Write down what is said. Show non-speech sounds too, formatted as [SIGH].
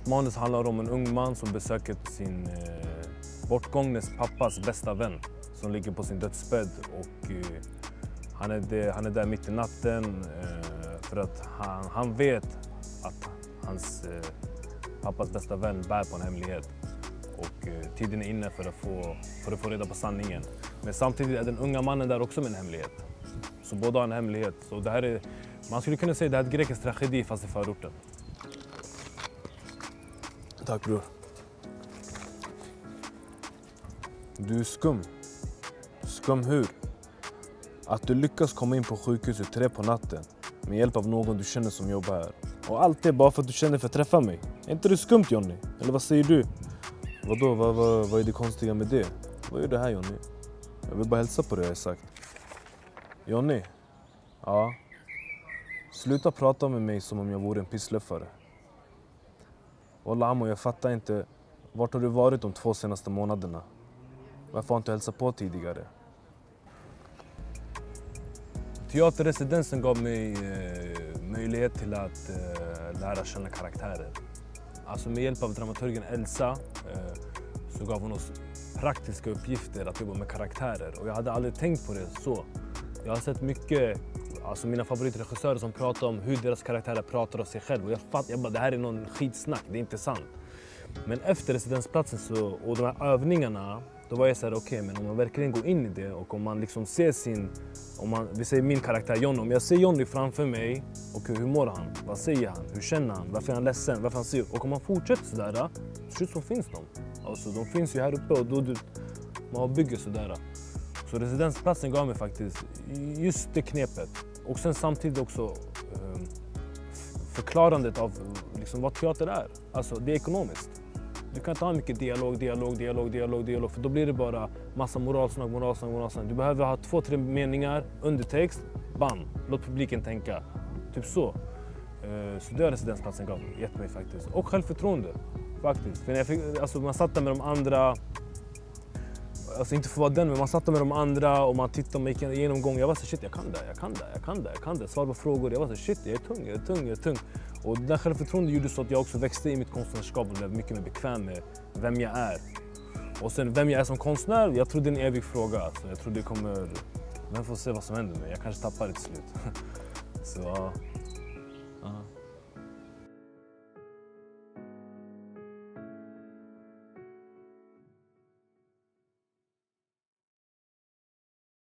Mitt manus handlar om en ung man som besöker sin eh, bortgångnes pappas bästa vän som ligger på sin dödsbädd. Och, eh, han, är det, han är där mitt i natten eh, för att han, han vet att hans eh, pappas bästa vän bär på en hemlighet. Och eh, tiden är inne för att, få, för att få reda på sanningen. Men samtidigt är den unga mannen där också med en hemlighet. Så båda har en hemlighet. Så det här är, man skulle kunna säga att det här är ett grekisk tragedi fast i förorten. Tack bror. Du är skum. Skum hur? Att du lyckas komma in på sjukhuset tre på natten med hjälp av någon du känner som jobbar här. Och allt det bara för att du känner för att träffa mig. Är inte det skumt Jonny? Eller vad säger du? Vadå, vad, vad, vad är det konstiga med det? Vad gör du här Jonny? Jag vill bara hälsa på dig har jag sagt. Jonny? Ja? Sluta prata med mig som om jag vore en pissluffare. Walla amo, jag fattar inte. Vart har du varit de två senaste månaderna? Varför har du inte hälsat på tidigare? Teaterresidensen gav mig eh, möjlighet till att eh, lära känna karaktärer. Alltså med hjälp av dramaturgen Elsa eh, så gav hon oss praktiska uppgifter att jobba med karaktärer. Och jag hade aldrig tänkt på det så. Jag har sett mycket, alltså mina favoritregissörer som pratar om hur deras karaktärer pratar om sig själva. Och jag fattar, jag bara, det här är någon skitsnack, det är inte sant. Men efter residensplatsen så, och de här övningarna, då var jag såhär, okej okay, men om man verkligen går in i det och om man liksom ser sin, om man, vi säger min karaktär Johnny, om jag ser Johnny framför mig, och hur mår han? Vad säger han? Hur känner han? Varför är han ledsen? Varför han ser Och om man fortsätter sådär, till så finns de. Alltså de finns ju här uppe och då du, man bygger sådär. Så residensplatsen gav mig faktiskt just det knepet. Och sen samtidigt också ehm, förklarandet av liksom, vad teater är. Alltså det är ekonomiskt. Du kan inte ha mycket dialog, dialog, dialog, dialog, dialog för då blir det bara massa moralsnack, moralsnack, moralsnack. Du behöver ha två, tre meningar, undertext, bam, låt publiken tänka. Typ så. Eh, så det har residensplatsen gav, gett mig faktiskt. Och självförtroende faktiskt. För när jag fick, alltså man satt där med de andra Alltså inte för att vara den, men man satt med de andra och man tittade och gick igenom gång. Jag var så shit, jag kan det, jag kan det, jag kan det, jag kan det. Svar på frågor. Jag var så shit, jag är tung, jag är tung, jag är tung. Och det där självförtroendet gjorde så att jag också växte i mitt konstnärskap och blev mycket mer bekväm med vem jag är. Och sen vem jag är som konstnär, jag tror det är en evig fråga. Alltså, jag tror det kommer... Vem får se vad som händer med Jag kanske tappar det till slut. [LAUGHS] så, uh.